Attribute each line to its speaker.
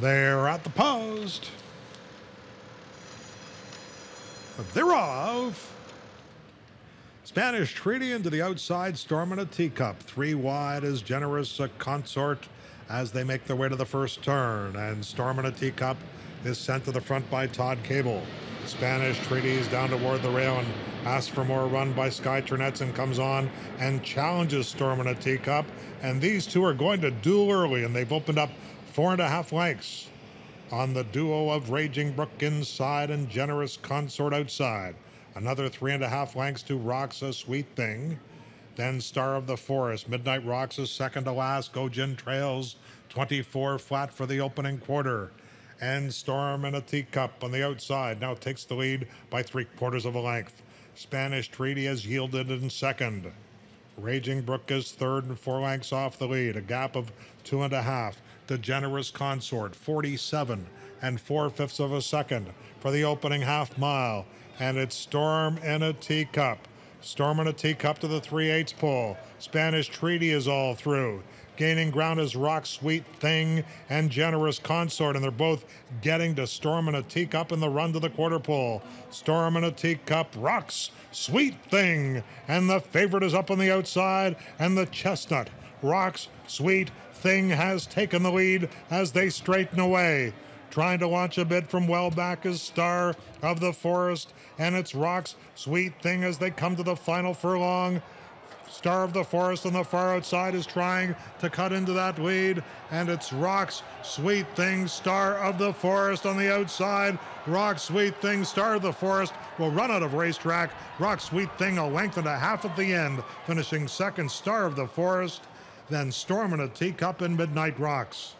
Speaker 1: They're at the post. They're off. Spanish Treaty into the outside, Storm in a Teacup. Three wide as generous a consort as they make their way to the first turn. And Storm in a Teacup is sent to the front by Todd Kabel. Spanish Treaties down toward the rail and asks for more run by Sky and comes on and challenges Storm in a teacup. And these two are going to duel early, and they've opened up four and a half lengths on the duo of Raging Brook inside and Generous Consort outside. Another three and a half lengths to Rocks a Sweet Thing. Then Star of the Forest. Midnight Rocks second to last. Gojin trails 24 flat for the opening quarter. And Storm in a teacup on the outside now takes the lead by three quarters of a length. Spanish Treaty has yielded in second. Raging Brook is third and four lengths off the lead, a gap of two and a half. The Generous Consort, 47 and four fifths of a second for the opening half mile. And it's Storm in a teacup. Storm in a teacup to the 3 8 pole. Spanish Treaty is all through. Gaining ground is Rock Sweet Thing and Generous Consort, and they're both getting to Storm in a Teacup in the run to the quarter pole. Storm in a Teacup rocks Sweet Thing, and the favorite is up on the outside, and the Chestnut rocks Sweet Thing has taken the lead as they straighten away. Trying to launch a bit from well back is Star of the Forest, and it's Rocks Sweet Thing as they come to the final furlong. Star of the Forest on the far outside is trying to cut into that lead, and it's Rock's Sweet Thing, Star of the Forest on the outside. Rock Sweet Thing, Star of the Forest will run out of racetrack. Rock Sweet Thing a length and a half at the end, finishing second, Star of the Forest, then Storm in a Teacup in Midnight Rocks.